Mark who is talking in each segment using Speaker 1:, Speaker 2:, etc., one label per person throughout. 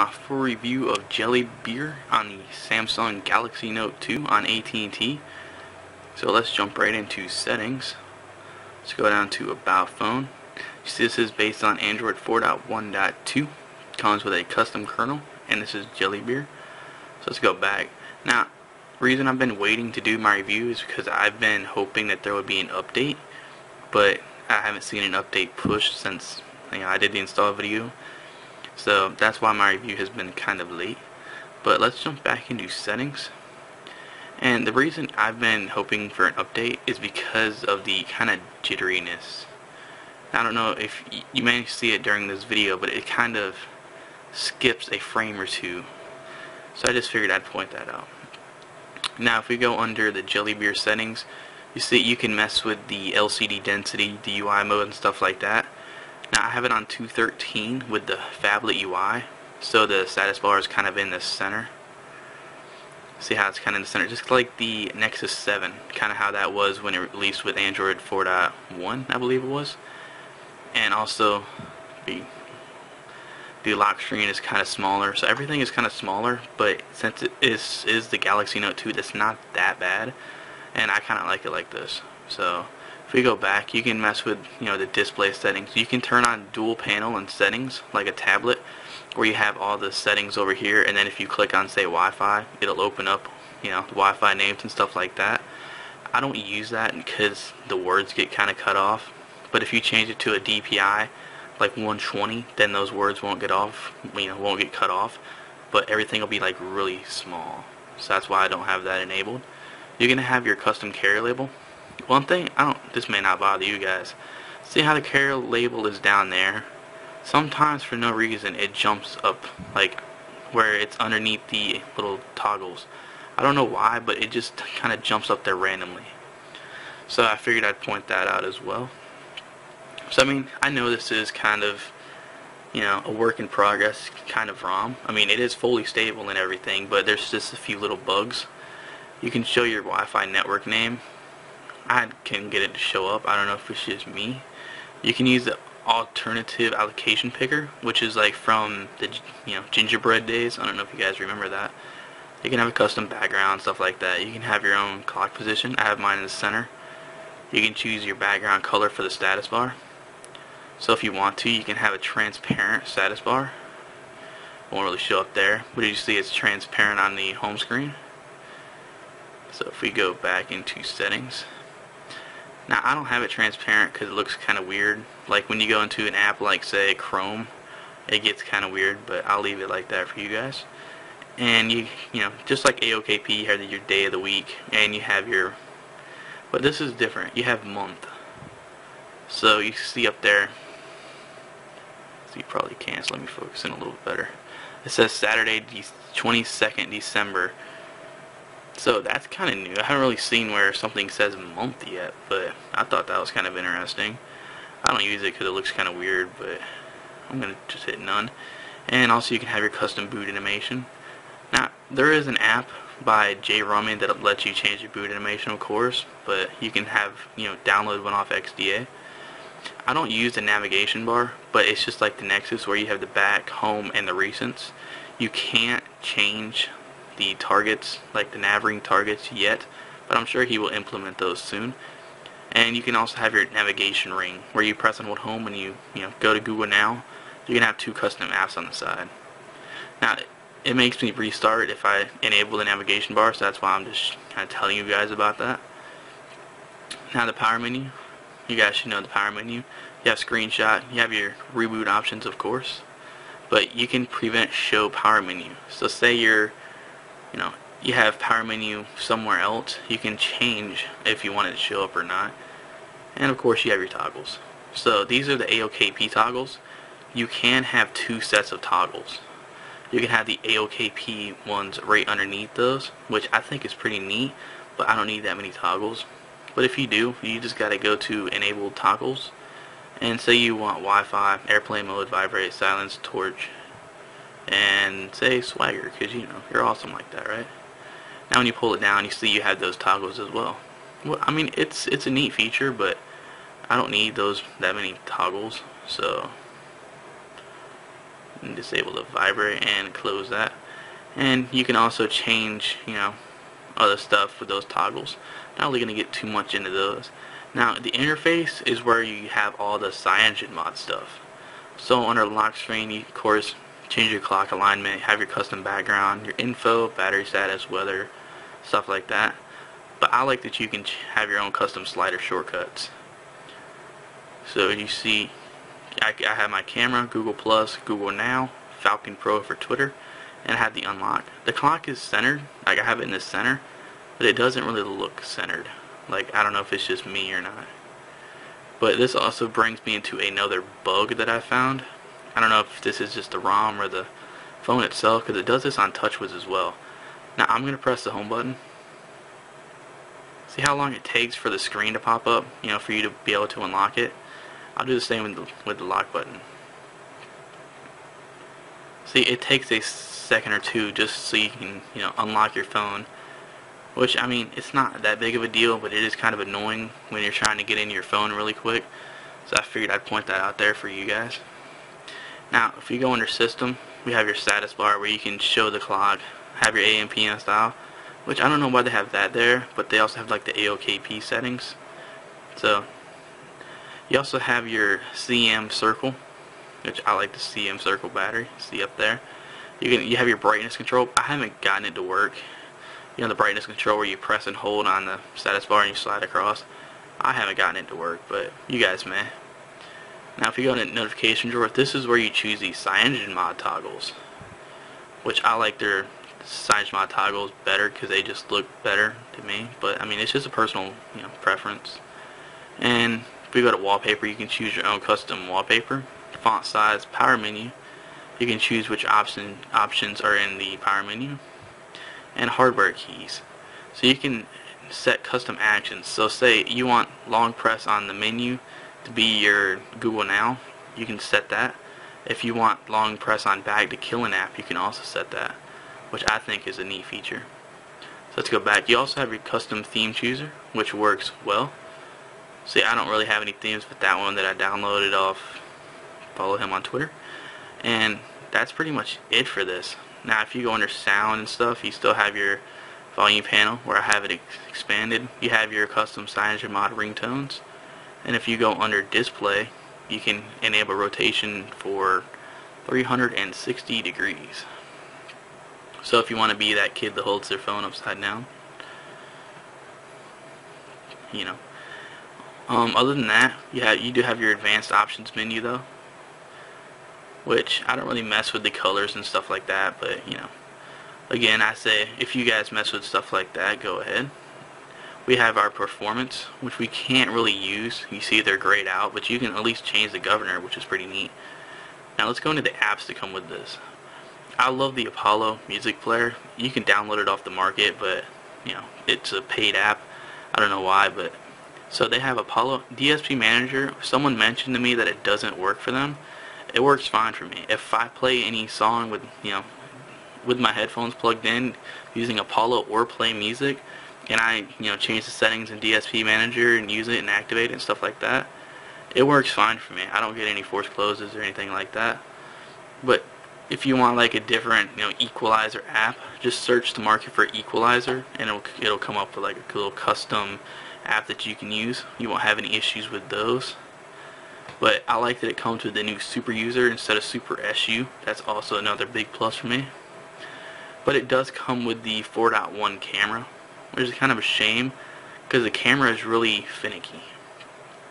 Speaker 1: my full review of Jelly Beer on the Samsung Galaxy Note 2 on AT&T. So let's jump right into settings. Let's go down to About Phone. See this is based on Android 4.1.2. Comes with a custom kernel, and this is JellyBeer. So let's go back. Now, reason I've been waiting to do my review is because I've been hoping that there would be an update, but I haven't seen an update pushed since you know, I did the install video. So that's why my review has been kind of late. But let's jump back into settings. And the reason I've been hoping for an update is because of the kind of jitteriness. I don't know if you may see it during this video, but it kind of skips a frame or two. So I just figured I'd point that out. Now if we go under the JellyBeer settings, you see you can mess with the LCD density, the UI mode and stuff like that. Now I have it on 213 with the phablet UI, so the status bar is kind of in the center. See how it's kind of in the center, just like the Nexus 7, kind of how that was when it released with Android 4.1, I believe it was. And also, the, the lock screen is kind of smaller, so everything is kind of smaller, but since it is, is the Galaxy Note 2, that's not that bad, and I kind of like it like this. So, if we go back, you can mess with, you know, the display settings. You can turn on dual panel and settings, like a tablet, where you have all the settings over here, and then if you click on, say, Wi-Fi, it'll open up, you know, Wi-Fi names and stuff like that. I don't use that because the words get kind of cut off. But if you change it to a DPI, like 120, then those words won't get off, you know, won't get cut off. But everything will be like really small. So that's why I don't have that enabled. You're gonna have your custom carrier label. One thing, I don't, this may not bother you guys. See how the carrier label is down there? Sometimes for no reason it jumps up, like where it's underneath the little toggles. I don't know why, but it just kind of jumps up there randomly. So I figured I'd point that out as well. So I mean, I know this is kind of, you know, a work in progress kind of ROM. I mean, it is fully stable and everything, but there's just a few little bugs. You can show your Wi-Fi network name I can get it to show up. I don't know if it's just me. You can use the alternative allocation picker, which is like from the you know gingerbread days. I don't know if you guys remember that. You can have a custom background, stuff like that. You can have your own clock position. I have mine in the center. You can choose your background color for the status bar. So if you want to, you can have a transparent status bar. Won't really show up there, but you see it's transparent on the home screen. So if we go back into settings, now I don't have it transparent because it looks kind of weird. Like when you go into an app like say Chrome, it gets kind of weird, but I'll leave it like that for you guys. And you, you know, just like AOKP, you have your day of the week, and you have your, but this is different. You have month. So you see up there, so you probably can't, so let me focus in a little bit better. It says Saturday, 22nd December so that's kind of new. I haven't really seen where something says month yet, but I thought that was kind of interesting. I don't use it because it looks kind of weird, but I'm going to just hit none. And also you can have your custom boot animation. Now, there is an app by JRummy that lets you change your boot animation, of course, but you can have, you know, download one off XDA. I don't use the navigation bar, but it's just like the Nexus where you have the back, home, and the recents. You can't change the targets, like the navring targets yet, but I'm sure he will implement those soon. And you can also have your navigation ring, where you press on hold home when you, you know, go to Google Now. You can have two custom apps on the side. Now, it makes me restart if I enable the navigation bar, so that's why I'm just kind of telling you guys about that. Now the power menu, you guys should know the power menu. You have screenshot, you have your reboot options of course, but you can prevent show power menu. So say you're you know, you have power menu somewhere else, you can change if you want it to show up or not. And of course you have your toggles. So these are the AOKP toggles. You can have two sets of toggles. You can have the AOKP ones right underneath those, which I think is pretty neat, but I don't need that many toggles. But if you do, you just gotta go to enable toggles and say you want Wi-Fi, airplane mode, vibrate, silence, torch, and say swagger because you know you're awesome like that right? Now when you pull it down you see you have those toggles as well. Well I mean it's it's a neat feature but I don't need those that many toggles so disable the vibrate and close that. And you can also change you know other stuff with those toggles. Not really going to get too much into those. Now the interface is where you have all the CyanogenMod stuff. So under lock screen you of course change your clock alignment have your custom background your info battery status weather stuff like that but I like that you can have your own custom slider shortcuts so you see I, I have my camera Google Plus Google Now Falcon Pro for Twitter and I have the unlock. The clock is centered, like I have it in the center, but it doesn't really look centered. Like, I don't know if it's just me or not. But this also brings me into another bug that I found. I don't know if this is just the ROM or the phone itself, because it does this on TouchWiz as well. Now, I'm going to press the home button. See how long it takes for the screen to pop up, you know, for you to be able to unlock it? I'll do the same with the, with the lock button. See, it takes a second or two just so you can, you know, unlock your phone. Which, I mean, it's not that big of a deal, but it is kind of annoying when you're trying to get into your phone really quick. So I figured I'd point that out there for you guys. Now, if you go under System, we have your status bar where you can show the clock, have your AM PM style, which I don't know why they have that there, but they also have like the AOKP settings. So, you also have your CM circle, which I like the CM circle battery, see up there. You can you have your brightness control. I haven't gotten it to work. You know the brightness control where you press and hold on the status bar and you slide across. I haven't gotten it to work, but you guys may. Now if you go into notification drawer, this is where you choose these CyanogenMod toggles. Which I like their CyanogenMod mod toggles better because they just look better to me. But I mean it's just a personal you know preference. And if we go to wallpaper, you can choose your own custom wallpaper, font size, power menu, you can choose which option options are in the power menu and hardware keys. So you can set custom actions. So say you want long press on the menu to be your Google Now, you can set that. If you want long press on back to kill an app, you can also set that, which I think is a neat feature. So let's go back. You also have your custom theme chooser, which works well. See, I don't really have any themes but that one that I downloaded off, follow him on Twitter. And that's pretty much it for this. Now if you go under sound and stuff, you still have your volume panel where I have it ex expanded. You have your custom CyanogenMod ringtones. And if you go under display, you can enable rotation for 360 degrees. So if you want to be that kid that holds their phone upside down, you know. Um, other than that, you have you do have your advanced options menu though, which I don't really mess with the colors and stuff like that but you know again I say if you guys mess with stuff like that go ahead we have our performance which we can't really use. You see they're grayed out but you can at least change the governor which is pretty neat. Now let's go into the apps that come with this. I love the Apollo music player. You can download it off the market but you know it's a paid app. I don't know why but so they have Apollo DSP manager. Someone mentioned to me that it doesn't work for them. It works fine for me. If I play any song with, you know, with my headphones plugged in using Apollo or play music and I, you know, change the settings in DSP Manager and use it and activate it and stuff like that, it works fine for me. I don't get any forced closes or anything like that. But if you want like a different, you know, equalizer app, just search the market for equalizer and it'll, it'll come up with like a little custom app that you can use. You won't have any issues with those. But I like that it comes with the new Super User instead of Super SU. That's also another big plus for me. But it does come with the 4.1 camera, which is kind of a shame because the camera is really finicky.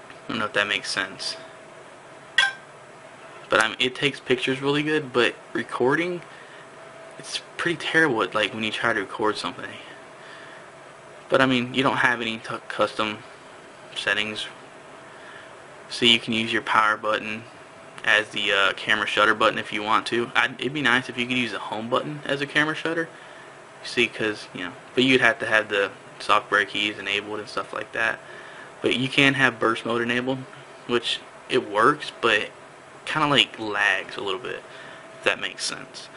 Speaker 1: I don't know if that makes sense. But I mean, it takes pictures really good, but recording, it's pretty terrible at, like when you try to record something. But I mean, you don't have any custom settings so you can use your power button as the uh, camera shutter button if you want to. I'd, it'd be nice if you could use the home button as a camera shutter. See, because, you know, but you'd have to have the software keys enabled and stuff like that. But you can have burst mode enabled, which it works, but kind of like lags a little bit, if that makes sense.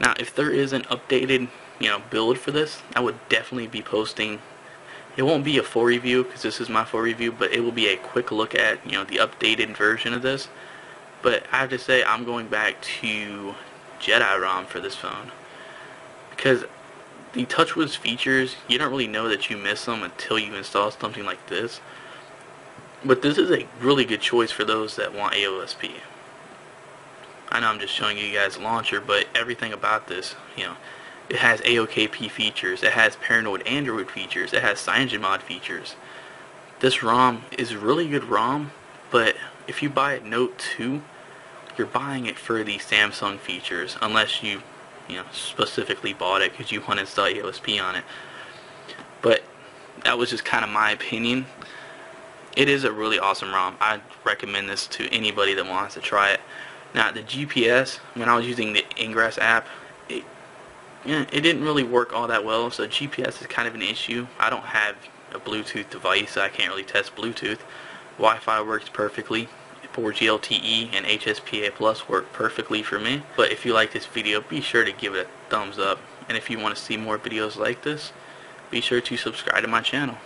Speaker 1: Now, if there is an updated, you know, build for this, I would definitely be posting it won't be a full review because this is my full review, but it will be a quick look at you know the updated version of this. But I have to say, I'm going back to Jedi ROM for this phone. Because the TouchWiz features, you don't really know that you miss them until you install something like this. But this is a really good choice for those that want AOSP. I know I'm just showing you guys launcher, but everything about this, you know, it has AOKP features, it has Paranoid Android features, it has CyanogenMod features. This ROM is really good ROM, but if you buy a Note 2, you're buying it for the Samsung features, unless you, you know, specifically bought it because you want to install AOSP on it. But that was just kind of my opinion. It is a really awesome ROM. I recommend this to anybody that wants to try it. Now the GPS, when I was using the Ingress app, it, yeah, it didn't really work all that well. So GPS is kind of an issue. I don't have a Bluetooth device, so I can't really test Bluetooth. Wi-Fi works perfectly. 4G LTE and HSPA Plus work perfectly for me. But if you like this video, be sure to give it a thumbs up. And if you want to see more videos like this, be sure to subscribe to my channel.